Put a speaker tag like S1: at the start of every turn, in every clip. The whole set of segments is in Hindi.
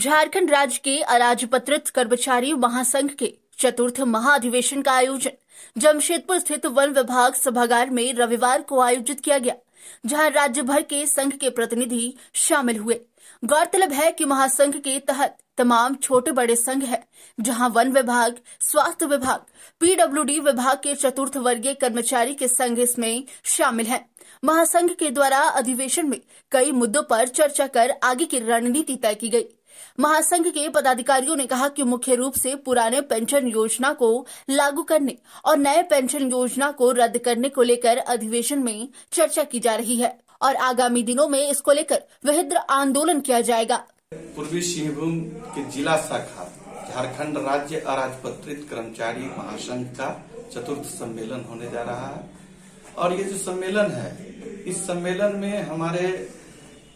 S1: झारखंड राज्य के अराजपत्रित कर्मचारी महासंघ के चतुर्थ महाअधिवेशन का आयोजन। जमशेदपुर स्थित वन विभाग सभागार में रविवार को आयोजित किया गया, जहाँ राज्य भर के संघ के प्रतिनिधि शामिल हुए। गौरतलब है कि महासंघ के तहत तमाम छोटे बड़े संघ हैं, जहाँ वन विभाग, स्वास्थ्य विभाग, पीडब्ल्यूडी विभाग के चतुर्थ वर्गीय कर्मचारी के संघ इसमें शामिल हैं। महासंघ के द्वारा अधिवेशन में कई मुद्दों पर चर्चा कर आगे की रणनीति तय की गई। महासंघ के पदाधिकारियों ने कहा कि मुख्य रूप से पुराने पेंशन योजना को लागू करने और नए पेंशन योजना को रद्द करने को लेकर अधिवेशन में चर्चा की जा रही है और आगामी दिनों में इसको लेकर विहिद्र आंदोलन किया जाएगा।
S2: पूर्वी सिंहभूम के जिला शाखा, झारखंड राज्य अराजपत्रित कर्मचारी महासंघ का चतुर्थ सम्मेलन होने जा रहा है। और ये जो सम्मेलन है, इस सम्मेलन में हमारे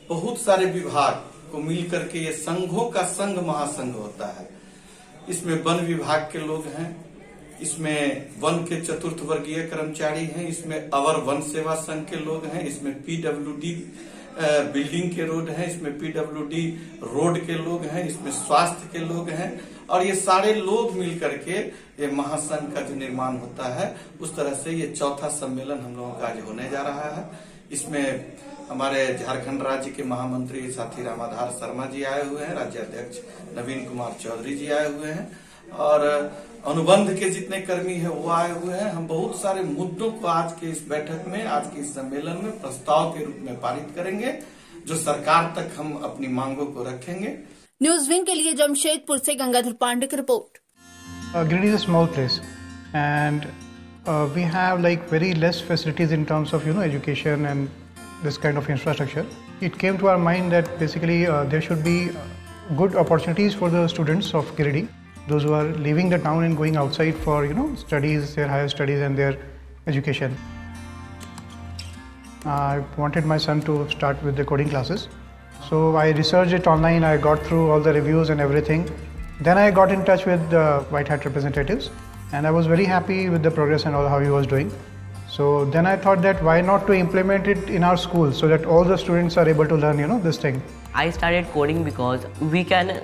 S2: बहुत सारे विभाग को मिलकर के ये संघों का संघ महासंघ होता है। इसमें वन विभाग के लोग हैं, इसमें वन के चतुर्थ वर्गीय कर्मचारी हैं, इसमें अवर वन सेवा संघ के लोग हैं, इसमें पीडब्ल्यूडी बिल्डिंग के रोड हैं, इसमें पीडब्ल्यूडी रोड के लोग हैं, इसमें स्वास्थ्य के लोग हैं, और ये सारे लोग मिल करके ये महासंघ का जो निर्माण होता है, उस तरह से ये चौथा सम्मेलन हम लोगों का आज होने जा रहा है। इसमें हमारे झारखंड राज्य के महामंत्री साथी रामाधार शर्मा जी आए हुए हैं, राज्य अध्यक्ष नवीन कुमार चौधरी जी आए हुए हैं और अनुबंध के जितने कर्मी हैं वो आए हुए हैं हम बहुत सारे मुद्दों को आज के इस बैठक में आज के इस सम्मेलन में प्रस्ताव के रूप में पारित करेंगे जो सरकार तक हम अपनी मांगों को रखेंगे
S1: न्यूज़ विंग के लिए जमशेदपुर से गंगाधर पांडे की report
S3: Uh, is a small place, and uh, we have like very less facilities in terms of you know education and this kind of infrastructure. It came to our mind that basically uh, there should be good opportunities for the students of Giridi, those who are leaving the town and going outside for you know studies, their higher studies and their education. I wanted my son to start with the coding classes. So I researched it online, I got through all the reviews and everything. Then I got in touch with the White Hat representatives and I was very happy with the progress and all how he was doing. So then I thought that why not to implement it in our school so that all the students are able to learn, you know, this thing.
S4: I started coding because we can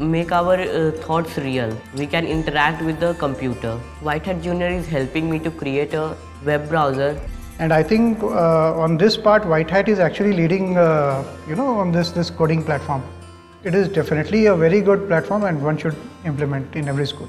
S4: make our uh, thoughts real. We can interact with the computer. Whitehead Junior is helping me to create a web browser
S3: And I think uh, on this part, White Hat is actually leading, uh, you know, on this this coding platform. It is definitely a very good platform, and one should implement in every school.